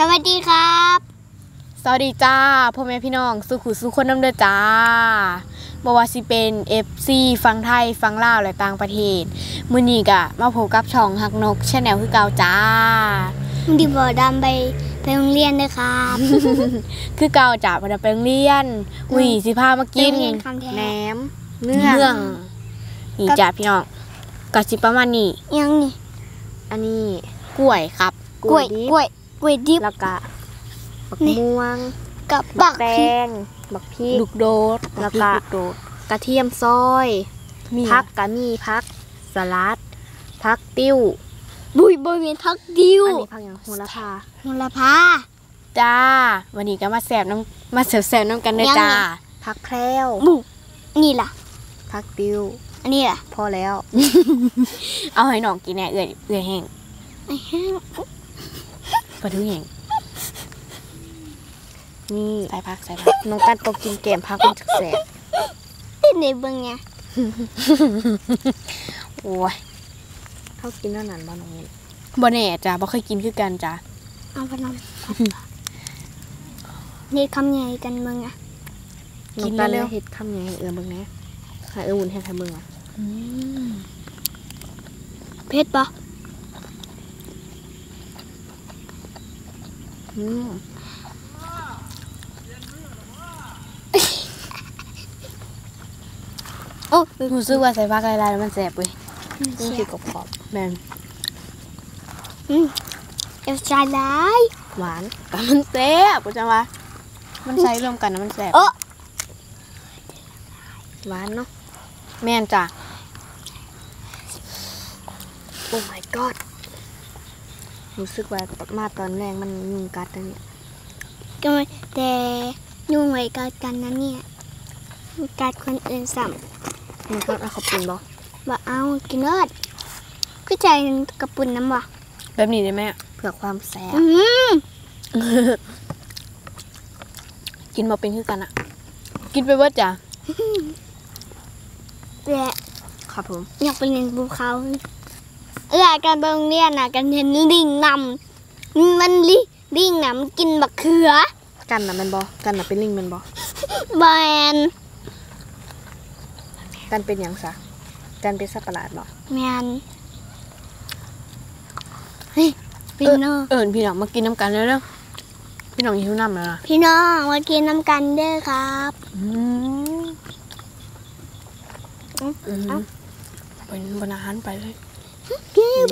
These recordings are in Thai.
สวัสดีครับ สวัสดีจ้าพ่อแม่พี่น้องสุขุสุขคนน้ำเด้อจ้าบ่ว่าสิเป็น FC ฟังไทยฟังลาวและต่างประเทศ มื้อนี้ก็มาพบกับช่องฮักนกชาแนลคือเก่าจ้าดิบอดำไปไปโรงเรียนด้วยครับ คือเก่าจ้าบ่ได้ไปโรงเรียนอุ้ยสิพามากินไปโรงเรียนคำแท้แหนมเนื่องนี่จ้าพี่น้องก็สิประมาณนี้ยังนี่อันนี้กล้วยครับกล้วยดิบกล้วย กล้วยดิบแล้วก็บักนี่ม่วงกับบับักกแตพริกงบักพริกลูกโดดแล้วก็ลูกโดดกระเทียมซอยมีพักกะมีพักสลัดพักติ้วบุยบุยมีทักดิวอันนี้พักอย่างโหระพาโหระพาจ้า วันนี้ก็มาแสบน้ำมาแสบแสบน้ำกันเลยยังไงจ้าพักแพรวบุนี่ล่ะพักติ้วอันนี้ล่ะพอแล้ว เอาให้น้องกินแน่เอื่อยเอื่อยแห้งไอ้แห้ง ปลาทูแห้งนี่ใส่พักใส่พักน้องกันตกกินแกมพักมันจะแสบติดในเบิ้งไงโอ้ยเขากินแล้วนั้นบ้าน้องนี่บ่แน่จ้าบ่เคยกินคือกันจ้าเอาไปนำนี่คำใหญ่กันเบิ้งอะน้องกันเลยเฮ็ดคำยังไงเอือเบิ่งแหน่ให้เอือวุ่นให้ใครเบิ่งอะเพชรปะ อืมโอ้รู้สึกว่าใส่ผักหลายๆแล้วมันแสบเว้ยนี่เสีคืยอกรอบๆแม่นอืมเอฟชายไลายหวานแต่มันแสบกูจังว่ามันใส่รวมกันแล้วมันแสบเออหวานเนาะแม่นจ้ะ โอ้ my god รู้สึกว่ามาตอนแรกมันยุงกัดอันเนี่ยก็ไม่แต่ยุ่งไว้กัดกันนะเนี่ยกัดคนอื่นซ้มันก็เอาเขาปรุงบ่ำบ่เอากินเลิศก็ใจกระปุ่นน้ำบ่แบบนี้ได้ไหมเพื่อความแสบอืมกินมาเป็นคือกันอะกินไปเบิดจ้ะและครับผมอยากไปเรียนภูเขา เออการไปโรงเรียนน่ะ กันเห็นลิงนำมันลิลิงน่ะมันกินบักเขือ กันน่ะแมันบ่กันน่ะเป็นลิงแมันบ่แบนกันเป็นหยังซะกันเป็นสัตว์ประหลาดบ่แมนเฮ้ยพี่น้องเอิญพี่น้องมากินน้ำกันแล้วเนาะพี่น้องหิวน้ำแล้วนะพี่น้องมากินน้ำกันเด้อครับอืมอืมอืมเอ้าเป็นบนอาหารไปเลย กิน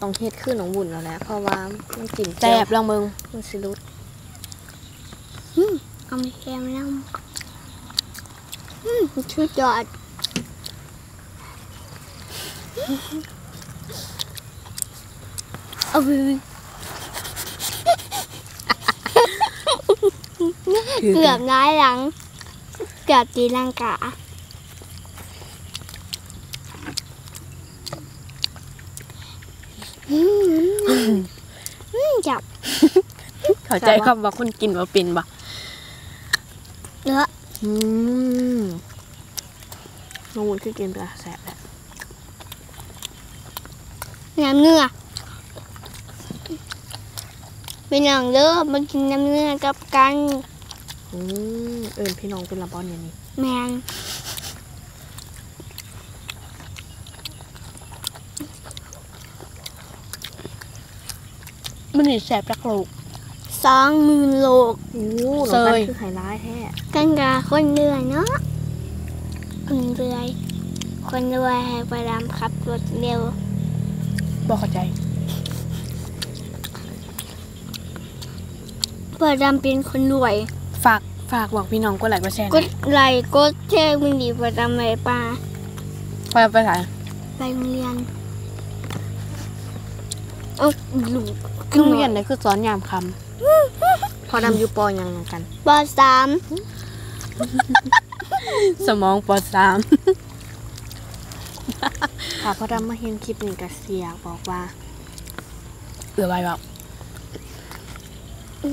ต้องเฮ็ดขึ้นของบุญแล้วแหละเพราะว่ามันกลิ่นแซ่แซ่บบลองเบิ่งมันสิรุดอืมเอาไปแกมน้ำอืมชุดยอดเอาไปเกือบร้ายหลัง เกือบตีลังกาอืมอืม จับเข้าใจคำว่าคนกินว่าเป็นบ่เนื้ออืมน้องบุญคือกินแต่แซ่บแหละน้ำเนื้อเป็นอย่างเด้อมากินน้ำเนื้อกับกันอืมเอิญพี่น้องเป็นละบอนอย่างนี้แมง มันนี่แซ่บจักโลกสองหมื่นโลกโอ้เซน้องกันยคือไฮไลท์แท้กันกาคนเรือเนาะคนเรือคนเรือให้ไปดำขับรถเร็วบอกเข้าใจเปิดดำเป็นคนรวย ฝากฝากบอกพี่น้องก็หลายกว่าแชร์กดไลค์กดแชร์มันดีเปิดดำไปปลาไปไปถ่ายไปโรงเรียน เอาลูกคือเรียนเลยคือสอนยามคำพอดำอยู่ปอยังกันปสามสมองปอสามค่ะพอดำมาเห็นคลิปนี้ก็เสียากบอกว่าเอือไปแบบ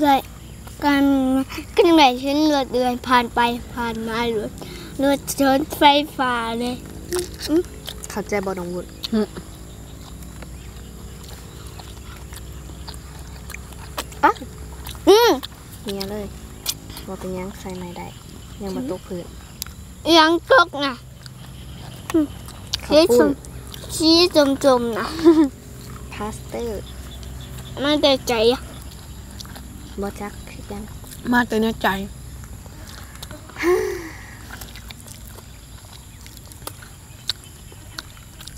เลยกันกันไหนฉันรถเดือนผ่านไปผ่านมารถรถชนไฟฟ้าเลยเข้าใจบอดองวุฒ ปะอืมเฮียเลยว่าเป็นหยังใส่ไม่ได้ยังมาตกพื้นเอียงตกนะข้าวปุ้นชี้จมจมๆนะพาสเตอร์ไม่ได้ใจอะบอจักคือยังมาแต่ในใจ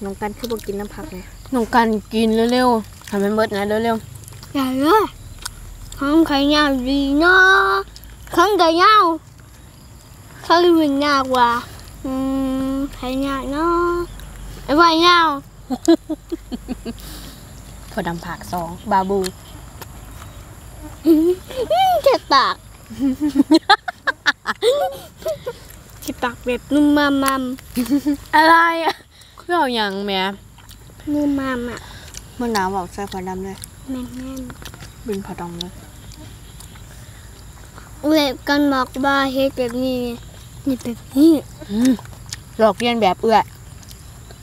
น้องกันคือบอกกินน้ำผักไงน้องกันกินเร็วๆทำให้เบิดนะเร็วอย่าเลย ข้างใครยาวดีเนาะข้างใครยาวข้างอื่นยาวกว่าอืมใครยาวเนาะไอ้ว่ายาวๆพอดำผักสองบาบูแค่ปากที่ปากแบบนุ่มมามมามอะไรอะคือเอาอย่างแหม่นุ่มมามอะมันหนาวบอกใส่พอดำเลยแม่นแม่นบินพอดำเลย เว็บกันบอกว่าเฮ็ดแบบนี้นี่แบบนี้อืมหลอกเรียนแบบเอื้อ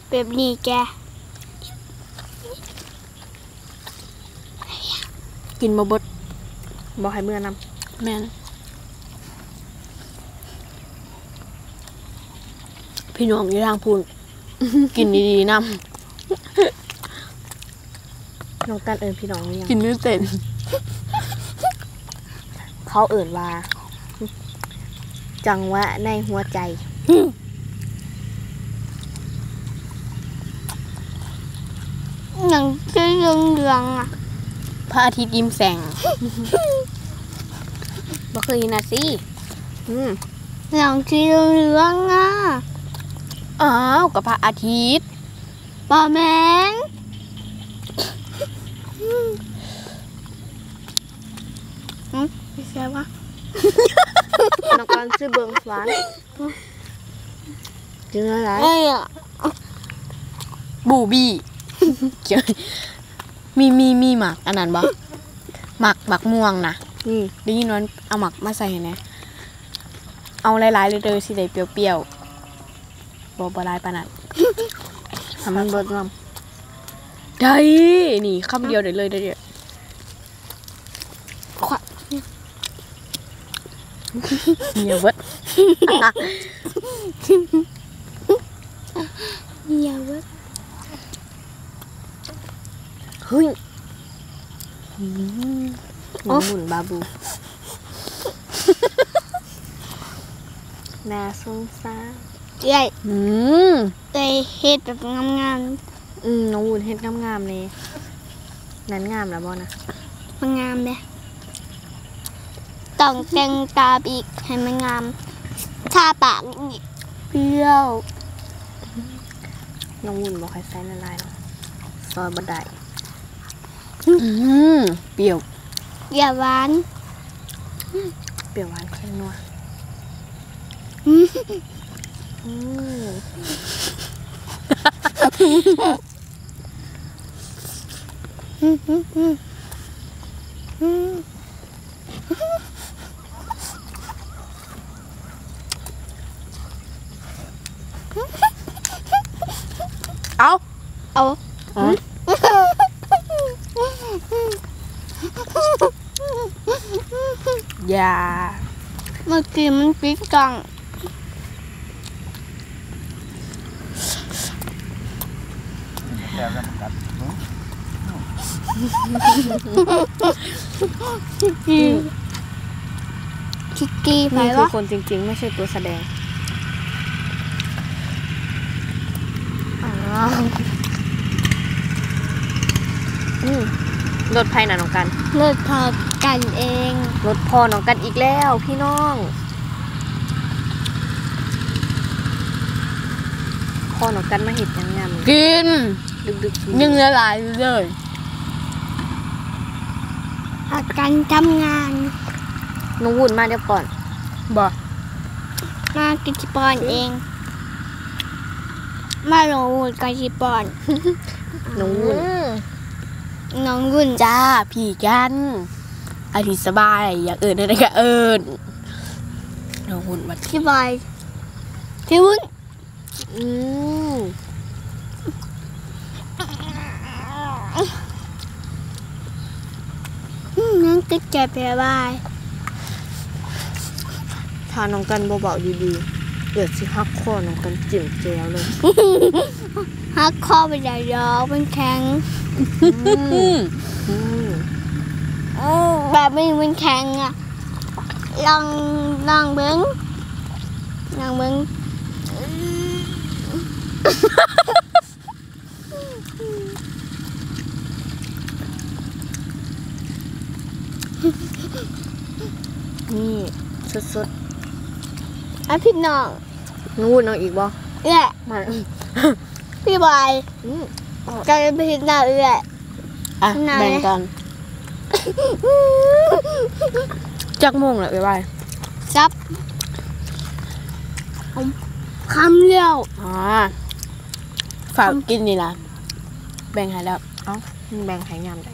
แบบนี้แกกินมาเบดบอกให้เมื่อนแม่นพี่น้องอยู่ทางพูนกินดีๆนำน้องกันเอิญพี่น้องหรือยังำกินไม่เป็น เขาเอิ่นว่า จังหวะในหัวใจ หนังจะเรื่องเรื่องๆอะ พระอาทิตย์ยิ้มแสงบ่เคยเห็นนะสิอืมหนังจะเรื่องเรื่องๆอะ อ้าวกับพระอาทิตย์ป้าแมนอื มไม่ใช่วะน้องกันชื่อเบิงฟานจึงอะไรเอ้ยอะบูบี้เกี่ยวมีมีมีหมักอันนั้นบ่หมักหมักม่วงนะนี่ได้ยินว่าเอาหมักมาใส่นะเอาหลายๆเลยเด้อสิได้เปรี้ยวๆบ่บ่หลายปานนั้นทำมันเบิดน้ได้นี่คำเดียวได้เลยเด้อเดี๋ยว ขวะ เดี๋ยวเบิดอย่าเว้ยำเฮ้ยน้องหมุนบาบูน่าสงสาร ต้องแต่งตาอีกให้มันงามทาปากอีกเปรี้ยวน้องวุ่นบอกให้ใส่ละลายเนาะซอยบันไดอืมเปรี้ยว อย่าหวานเปรี้ยวหวานเค็มนัวอืมอืมอืมอืมอืมอืมเอา เอาอ๋ออย่า เมื่อกี้มันปิดกล่องชิกกี้ชิกกี้ไปนี่คือวะคนจริงๆ ไม่ใช่ตัวแสดง อ้าวอืม รถไฟน่ะน้องกันเลิกพอกันเองรถพ่อน้องกันอีกแล้วพี่น้องพ่อน้องกันมาเห็ดยังงามกินดึกดึกๆยังละลายเลยพากันทำงานน้องวุ่นมาเดี๋ยวก่อนบ่มากินจิปอนเอง มาโรดกันจิปอนน้องวุ่น น้องวุ่นจ้าพี่กันอาทิตย์สบายอยากเอิญอะไรก็เอิญน้องหุ่นวัดจิบอยพี่วุ่นอืมอืมนั่งติ๊กใจแปลบายถ้าน้องกันบ่เบาดีๆเดี๋ยวสิฮักคอน้องกันจิ้มแจวเลยฮักข้อไปใหญ่ยอกมันแข็งอืมอืม แบบไม่มันแข็งอะลองลองเบิ้งลองเบิ้งนี่สดอะพี่น้องๆนู่นเอาอีกบ่เอื้อมาพี่บอย อืมกันเป็นพี่น้องเอื้ออะไหนแบ่งกันจักโมงแล้วเอ้ยบายซับคำเดียวอ่าฝากกินนี่ล่ะแบ่งให้แล้วเอ้ามึงแบ่งให้ยามใด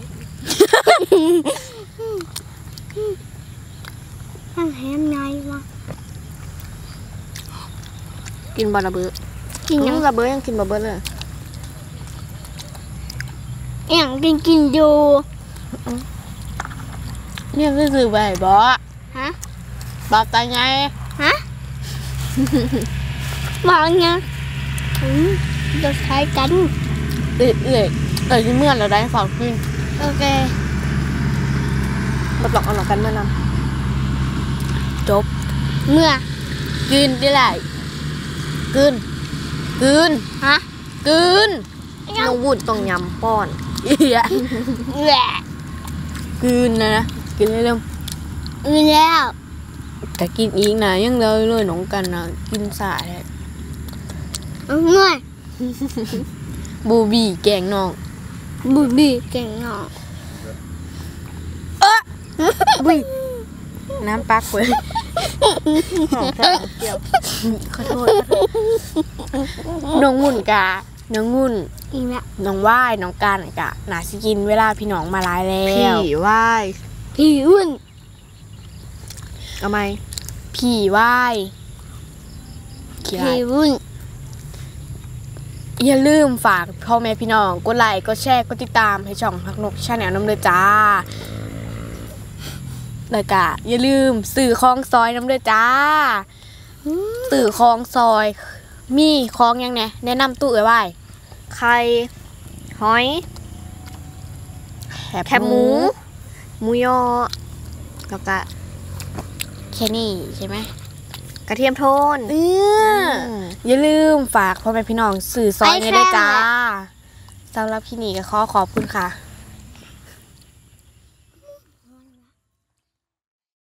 นั่งแฮมไงวะกินบ่ระเบ้อกินยัยังงระเบ้อยังกินบ่เบิดเลย อย่างกินกินอยู่เนี่ยคือซื้อไปให้บ่ฮะบ่ตายไงฮะบอกไงอืมจะใช้กันเอ้ยเอ้ยเอ้ยสิเมื่อแล้วได้ฝากกินโอเคบ่ต้องเอาหลอกกันมานำจบ เมื่อกินได้ไรกินกินฮะกินยังน้องวุ้นต้องยำป้อน เอียแหละกินนะนะกินเร็วอือแล้วๆแต่กินอีกนะยังเลยเลยน้องกันนะกินสายเลยเมื่อยบูบี้แกงน้องบุบีเก่งเนาะบุยน้ำปักเว้ยหอมแค่เดียวขอโทษน้องงุ่นกะ น้องงุ่นอีกแล้วน้องว่ายน้องการกะหนาสิกินเวลาพี่น้องมาหลายแล้วว่ายพี่อุ่นเอาไหมพี่ว่ายขี้ร้าพี่ยอุ่นอย่าลืมฝากพ่อแม่พี่น้องกดไลค์กดแชร์กดติดตามให้ช่องพักนกชาแนลน้ำเดือจ้าแล้วก็อย่าลืมสื่อคลองซอยน้ำเดือจ้าสื่อคลองซอย มีคลองยังไงแนะนำตู้เอ๋ยไว้ไข่หอย แคบหมู หมูยอแล้วก็แค่นี้ใช่ไหมกระเทียมโทนเอออย่าลืมฝากพ่อแม่พี่น้องสื่อซอยเนี่ยด้วยจ้าสำหรับพี่นี่ก็ขอขอบคุณค่ะ